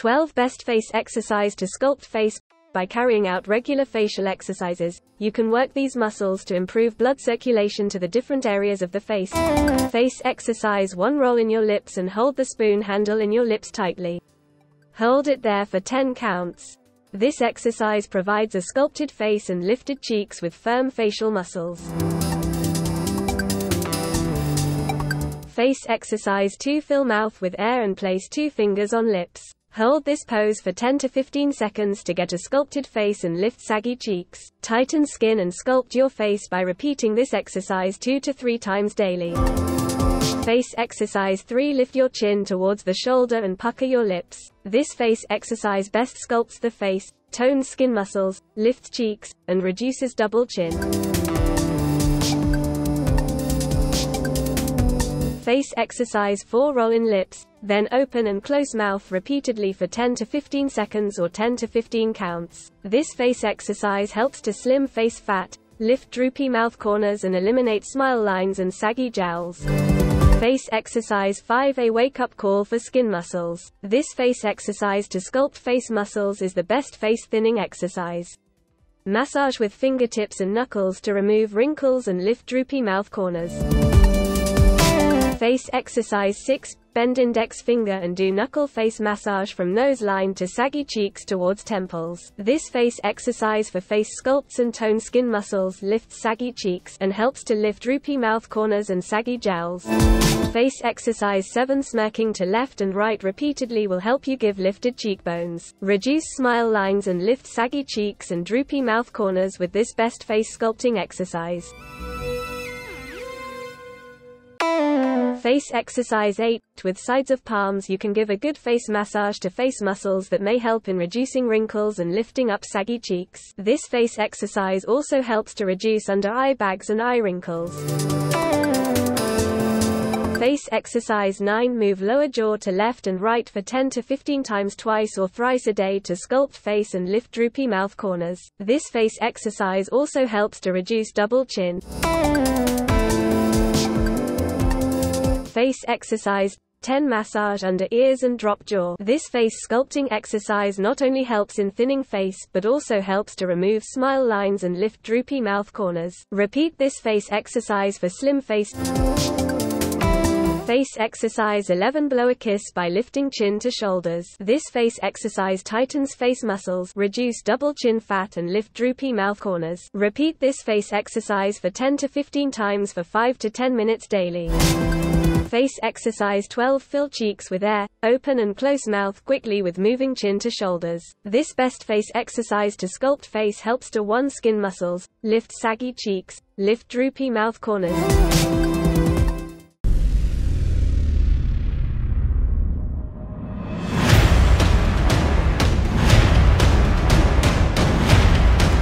12 Best Face Exercise to Sculpt Face by carrying out regular facial exercises, you can work these muscles to improve blood circulation to the different areas of the face. Face exercise 1 Roll in your lips and hold the spoon handle in your lips tightly. Hold it there for 10 counts. This exercise provides a sculpted face and lifted cheeks with firm facial muscles. Face exercise 2 Fill mouth with air and place two fingers on lips. Hold this pose for 10 to 15 seconds to get a sculpted face and lift saggy cheeks. Tighten skin and sculpt your face by repeating this exercise 2 to 3 times daily. Face exercise 3 Lift your chin towards the shoulder and pucker your lips. This face exercise best sculpts the face, tones skin muscles, lifts cheeks, and reduces double chin. Face exercise 4 Roll in lips, then open and close mouth repeatedly for 10 to 15 seconds or 10 to 15 counts. This face exercise helps to slim face fat, lift droopy mouth corners and eliminate smile lines and saggy jowls. Face exercise 5 A wake up call for skin muscles. This face exercise to sculpt face muscles is the best face thinning exercise. Massage with fingertips and knuckles to remove wrinkles and lift droopy mouth corners. Face exercise 6. Bend index finger and do knuckle face massage from nose line to saggy cheeks towards temples. This face exercise for face sculpts and tone skin muscles lifts saggy cheeks and helps to lift droopy mouth corners and saggy jowls. Face exercise 7. Smirking to left and right repeatedly will help you give lifted cheekbones, reduce smile lines and lift saggy cheeks and droopy mouth corners with this best face sculpting exercise. Face exercise 8. With sides of palms you can give a good face massage to face muscles that may help in reducing wrinkles and lifting up saggy cheeks. This face exercise also helps to reduce under eye bags and eye wrinkles. Face exercise 9 Move lower jaw to left and right for 10 to 15 times twice or thrice a day to sculpt face and lift droopy mouth corners. This face exercise also helps to reduce double chin. Face exercise 10 Massage under ears and drop jaw. This face sculpting exercise not only helps in thinning face, but also helps to remove smile lines and lift droopy mouth corners. Repeat this face exercise for slim face. Face exercise 11 Blow a kiss by lifting chin to shoulders. This face exercise tightens face muscles, reduce double chin fat and lift droopy mouth corners. Repeat this face exercise for 10 to 15 times for 5 to 10 minutes daily. Face exercise 12 Fill cheeks with air, open and close mouth quickly with moving chin to shoulders. This best face exercise to sculpt face helps to one skin muscles, lift saggy cheeks, lift droopy mouth corners.